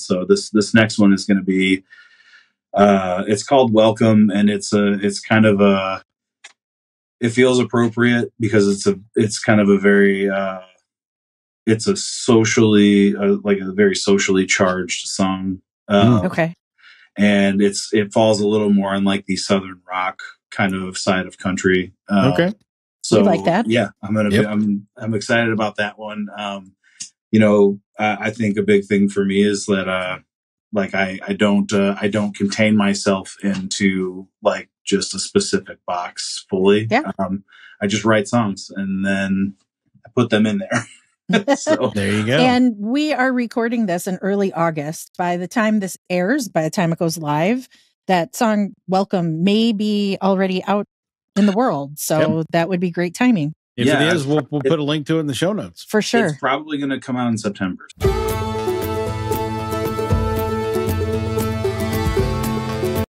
So this this next one is going to be uh, it's called Welcome, and it's a it's kind of a it feels appropriate because it's a it's kind of a very uh, it's a socially uh, like a very socially charged song. Uh, Okay. and it's it falls a little more on like the southern rock kind of side of country. Uh, Okay. so We like that. Yeah, I'm gonna. Yep. Be, I'm I'm excited about that one. Um, you know, I, I think a big thing for me is that uh, like I I don't uh, I don't contain myself into like just a specific box fully. Yeah. Um, I just write songs and then I put them in there. so There you go. And we are recording this in early August. By the time this airs, by the time it goes live, that song Welcome may be already out in the world. So that would be great timing if Yeah. it is, we'll, we'll put a link to it in the show notes. for sure. it's probably going to come out in September.